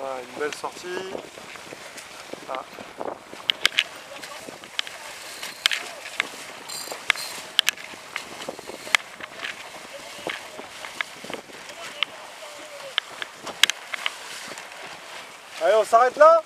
Voilà, une belle sortie. Ah. Allez, on s'arrête là?